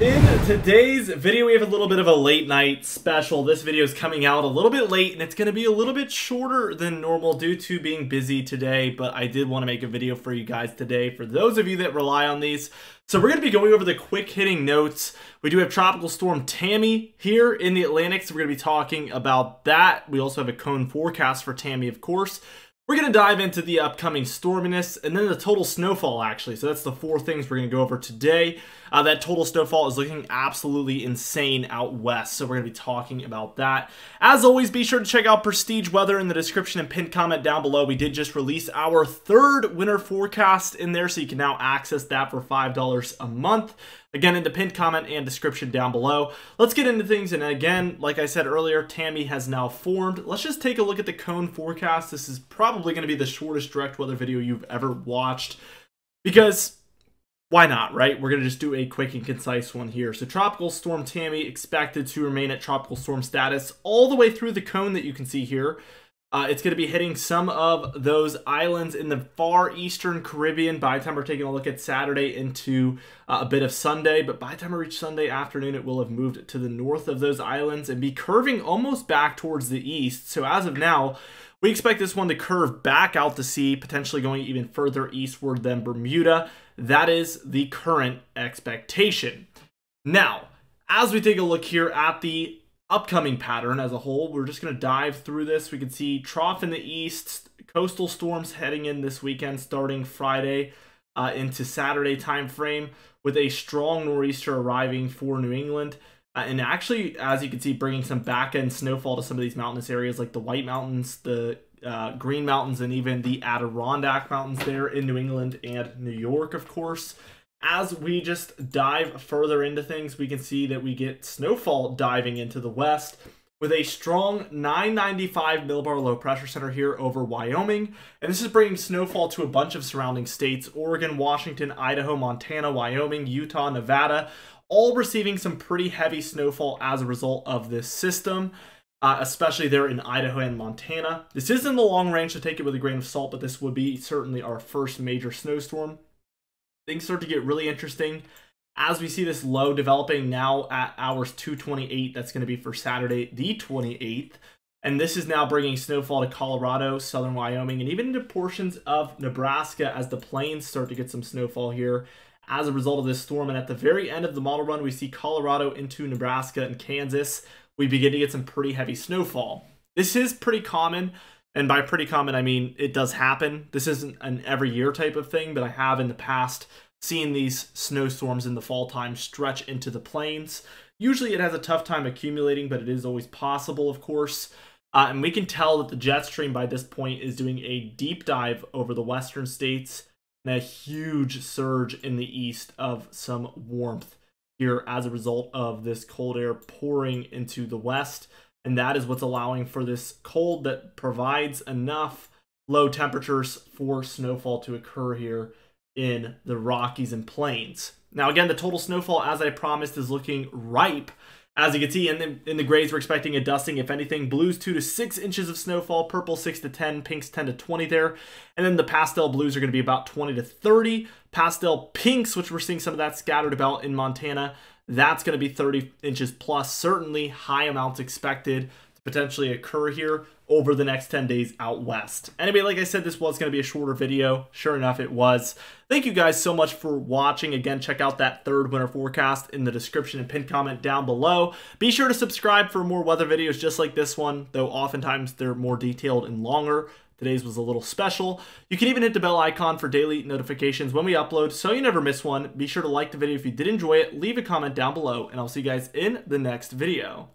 In today's video, we have a little bit of a late night special. This video is coming out a little bit late and it's going to be a little bit shorter than normal due to being busy today, but I did want to make a video for you guys today for those of you that rely on these. So we're going to be going over the quick hitting notes. We do have Tropical Storm Tammy here in the Atlantic, so we're going to be talking about that. We also have a cone forecast for Tammy, of course. We're going to dive into the upcoming storminess and then the total snowfall, actually. So that's the four things we're going to go over today. Uh, that total snowfall is looking absolutely insane out west, so we're going to be talking about that. As always, be sure to check out Prestige Weather in the description and pinned comment down below. We did just release our third winter forecast in there, so you can now access that for $5 a month. Again, in the pinned comment and description down below. Let's get into things, and again, like I said earlier, Tammy has now formed. Let's just take a look at the cone forecast. This is probably going to be the shortest direct weather video you've ever watched, because why not, right? We're going to just do a quick and concise one here. So Tropical Storm Tammy expected to remain at tropical storm status all the way through the cone that you can see here. Uh, it's going to be hitting some of those islands in the far eastern Caribbean by the time we're taking a look at Saturday into uh, a bit of Sunday. But by the time we reach Sunday afternoon, it will have moved to the north of those islands and be curving almost back towards the east. So as of now, we expect this one to curve back out to sea, potentially going even further eastward than Bermuda. That is the current expectation. Now, as we take a look here at the upcoming pattern as a whole. We're just going to dive through this. We can see trough in the east, coastal storms heading in this weekend starting Friday uh, into Saturday time frame with a strong nor'easter arriving for New England. Uh, and actually, as you can see, bringing some back end snowfall to some of these mountainous areas like the White Mountains, the uh, Green Mountains, and even the Adirondack Mountains there in New England and New York, of course as we just dive further into things, we can see that we get snowfall diving into the west with a strong 995 millibar low pressure center here over Wyoming. And this is bringing snowfall to a bunch of surrounding states Oregon, Washington, Idaho, Montana, Wyoming, Utah, Nevada, all receiving some pretty heavy snowfall as a result of this system. Uh, especially there in Idaho and Montana. This is in the long range, so take it with a grain of salt, but this would be certainly our first major snowstorm things start to get really interesting. As we see this low developing now at hours 228 that's going to be for saturday the 28th and this is now bringing snowfall to colorado southern wyoming and even into portions of nebraska as the plains start to get some snowfall here. As a result of this storm and at the very end of the model run we see colorado into nebraska and kansas. We begin to get some pretty heavy snowfall. This is pretty common and by pretty common, I mean it does happen. This isn't an every year type of thing, but I have in the past seen these snowstorms in the fall time stretch into the plains. Usually it has a tough time accumulating, but it is always possible, of course. Uh, and we can tell that the jet stream by this point is doing a deep dive over the western states and a huge surge in the east of some warmth here as a result of this cold air pouring into the west and that is what's allowing for this cold that provides enough low temperatures for snowfall to occur here in the Rockies and Plains. Now, again, the total snowfall, as I promised, is looking ripe. As you can see, in the, in the grays, we're expecting a dusting, if anything. Blues, 2 to 6 inches of snowfall. Purple, 6 to 10. Pinks, 10 to 20 there. And then the pastel blues are going to be about 20 to 30. Pastel pinks, which we're seeing some of that scattered about in Montana, that's going to be 30 inches plus. Certainly high amounts expected to potentially occur here over the next 10 days out west. Anyway, like I said, this was going to be a shorter video. Sure enough, it was. Thank you guys so much for watching. Again, check out that third winter forecast in the description and pinned comment down below. Be sure to subscribe for more weather videos just like this one, though oftentimes they're more detailed and longer. Today's was a little special. You can even hit the bell icon for daily notifications when we upload so you never miss one. Be sure to like the video if you did enjoy it, leave a comment down below, and I'll see you guys in the next video.